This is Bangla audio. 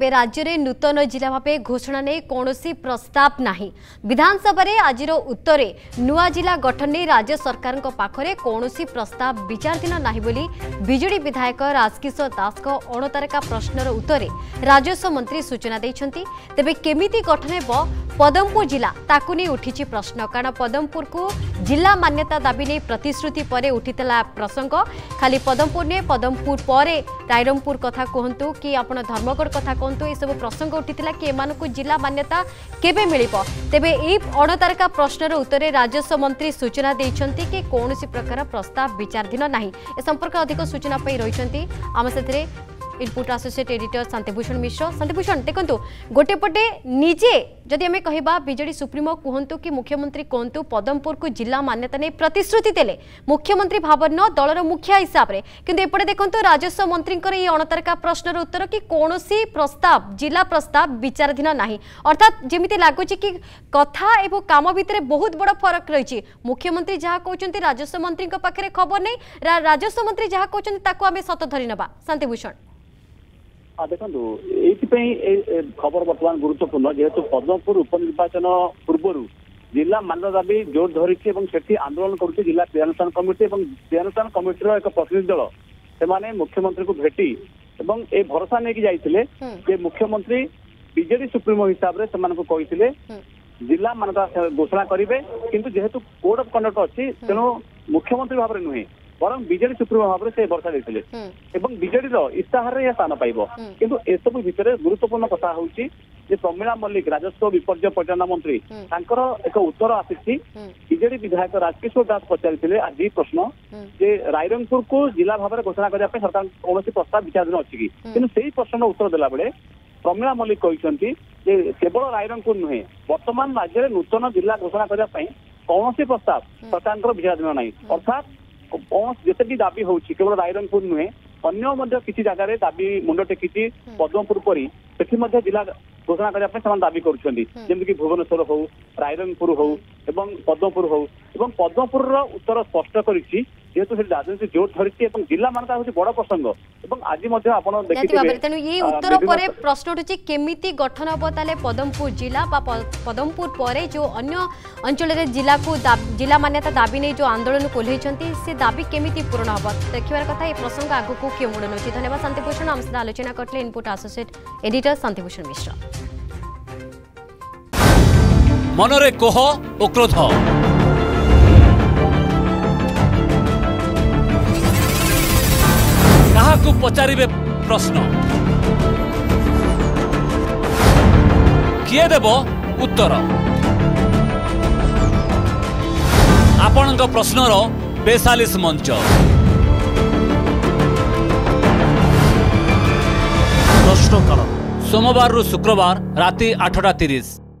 राज्य नुतन जिल्ला भाइ घोषणा नै कि प्रस्ताव नै विधानसभा आज उत्तर नला गठन नै राज्य सरकार सरकारको पाखेर कि प्रस्ताव विचाराधीन नै बोली विजेडि विधायक राजकिशोर दासको अणतारका प्रश्न उत्तर राजस्व मन्त्री सूचना तपाईँ केमि गठन हो पदमपुर जिल्ला त प्रश्न कारण पदमपुर को जिल्ला मान्यता दाबी नै प्रतिश्रुति परे उठिला प्रसंग खाली पदमपुर नहे पदम रईरंगपुर कथा कहतु कि आप धर्मगढ़ कथा कहतु ये सब प्रसंग उठी कि जिला मान्यता केवे मिल तेब यणतारका प्रश्नर उत्तर राजस्व मंत्री सूचना देखते कि कौन सी प्रकार प्रस्ताव विचाराधीन ना संपर्क अधिक सूचना रही आम से input associate editor Shantibhushan Mishra Shantibhushan देखो गोटेपटे निजे जदि आम कह विजे सुप्रिमो कहतु कि मुख्यमंत्री कहतु पदमपुर को जिला मान्यता नहीं प्रतिश्रुति दे मुख्यमंत्री भावन दल मुखिया हिसाब से किपटे देखो राजस्व मंत्री ये अणतारिका प्रश्नर उत्तर कि कौन सी प्रस्ताव जिला प्रस्ताव विचाराधीन ना अर्थात जमी लगुच कि कथा एवं कम भितर बहुत बड़ फरक रही मुख्यमंत्री जहाँ कहते राजस्व मंत्री पाखे खबर नहीं राजस्व मंत्री जहाँ कहते हैं सत धरी ना शांतिभूषण ଦେଖନ୍ତୁ ଏଇଥିପାଇଁ ଏ ଖବର ବର୍ତ୍ତମାନ ଗୁରୁତ୍ୱପୂର୍ଣ୍ଣ ଯେହେତୁ ପଦ୍ମପୁର ଉପନିର୍ବାଚନ ପୂର୍ବରୁ ଜିଲ୍ଲା ମାନର ଦାବି ଜୋର ଧରିଛି ଏବଂ ସେଠି ଆନ୍ଦୋଳନ କରୁଛି ଜିଲ୍ଲା କ୍ରିୟାନୁଷ୍ଠାନ କମିଟି ଏବଂ କ୍ରିୟାନୁଷ୍ଠାନ କମିଟିର ଏକ ପ୍ରତିନିଧି ଦଳ ସେମାନେ ମୁଖ୍ୟମନ୍ତ୍ରୀଙ୍କୁ ଭେଟି ଏବଂ ଏ ଭରସା ନେଇକି ଯାଇଥିଲେ ଯେ ମୁଖ୍ୟମନ୍ତ୍ରୀ ବିଜେଡି ସୁପ୍ରିମୋ ହିସାବରେ ସେମାନଙ୍କୁ କହିଥିଲେ ଜିଲ୍ଲା ମାନତା ଘୋଷଣା କରିବେ କିନ୍ତୁ ଯେହେତୁ କୋଡ୍ ଅଫ୍ କଣ୍ଡକ୍ଟ ଅଛି ତେଣୁ ମୁଖ୍ୟମନ୍ତ୍ରୀ ଭାବରେ ନୁହେଁ বরং ବିଜେଡି ସୁପ୍ରିମୋ ଭାବରେ ସେ ବର୍ଷା ଦେଇଥିଲେ ଏବଂ ବିଜେଡିର ଇସ୍ତାହାରରେ ଏହା ସ୍ଥାନ ପାଇବ କିନ୍ତୁ ଏସବୁ ଭିତରେ ଗୁରୁତ୍ୱପୂର୍ଣ୍ଣ କଥା ହଉଛି ଯେ ପ୍ରମିଳା ମଲ୍ଲିକ ରାଜସ୍ୱ ବିପର୍ଯ୍ୟୟ ପରିଚାଳନା ମନ୍ତ୍ରୀ ତାଙ୍କର ଏକ ଉତ୍ତର ଆସିଛି ବିଜେଡି ବିଧାୟକ ରାଜକିଶୋର ଦାସ ପଚାରିଥିଲେ ଆଜି ପ୍ରଶ୍ନ ଯେ ରାଇରଙ୍ଗପୁରକୁ ଜିଲ୍ଲା ଭାବରେ ଘୋଷଣା କରିବା ପାଇଁ ସରକାର କୌଣସି ପ୍ରସ୍ତାବ ବିଚାରାଧୀନ ଅଛି କି କିନ୍ତୁ ସେଇ ପ୍ରଶ୍ନର ଉତ୍ତର ଦେଲାବେଳେ ପ୍ରମିଳା ମଲ୍ଲିକ କହିଛନ୍ତି ଯେ କେବଳ ରାଇରଙ୍ଗପୁର ନୁହେଁ ବର୍ତ୍ତମାନ ରାଜ୍ୟରେ ନୂତନ ଜିଲ୍ଲା ଘୋଷଣା କରିବା ପାଇଁ କୌଣସି ପ୍ରସ୍ତାବ ସରକାରଙ୍କର ବିଚାରାଧୀନ ନାହିଁ ଅର୍ଥାତ୍ କୌଣସି ଯେତେ ବି ଦାବି ହେଉଛି କେବଳ ରାଇରଙ୍ଗପୁର ନୁହେଁ ଅନ୍ୟ ମଧ୍ୟ କିଛି ଜାଗାରେ ଦାବି ମୁଣ୍ଡ ଟେକିଛି ପଦ୍ମପୁର ପରି ସେଠି ମଧ୍ୟ ଜିଲ୍ଲା ଘୋଷଣା କରିବା ପାଇଁ ସେମାନେ ଦାବି କରୁଛନ୍ତି ଯେମିତିକି ଭୁବନେଶ୍ୱର ହଉ ରାଇରଙ୍ଗପୁର ହଉ এবং পদ্মপুর হোক এবং পদ্মপুরର ଉତ୍ତର ସ୍ପଷ୍ଟ କରିଛି ଯେହେତୁ ସେଠି ରାଜନୀତି ଜୋର ଧରିଛି ଏବଂ ଜିଲ୍ଲାମାନଙ୍କର ହେଉଛି ବଡ଼ ପ୍ରସଙ୍ଗ এবং আজি মধ্যে আপনারা দেখিবে তেনু এই উত্তর পরে প্রশ্ন উঠুছি কেমিতি গঠন হব তাহলে পদমপুর জেলা বা পদমপুর পরে যে অন্য অঞ্চলের জেলা কু জেলা মান্যতা দাবি নিয়ে যে আন্দোলন কোহলাইছেন সে দাবি কেমিতি পূরণ হব দেখিবার কথা এই প্রসঙ্গ আগুক কে মুড়ে নেছি ধন্যবাদ শান্তিভূষণ আমার সাথে আলোচনা করলে input associate editor Shantibhushan Mishra মনরে কোহ ও ক্রোধ কাহাকু পচারিবে প্রশ্ন কিয়ে দেব উত্তর ଆପଣଙ୍କ ପ୍ରଶ୍ନର ବେସାଲିସ ମଞ୍ଚ ପ୍ରଶ୍ନକାଳ ସୋମବାରରୁ ଶୁକ୍ରବାର ରାତି ଆଠଟା ତିରିଶ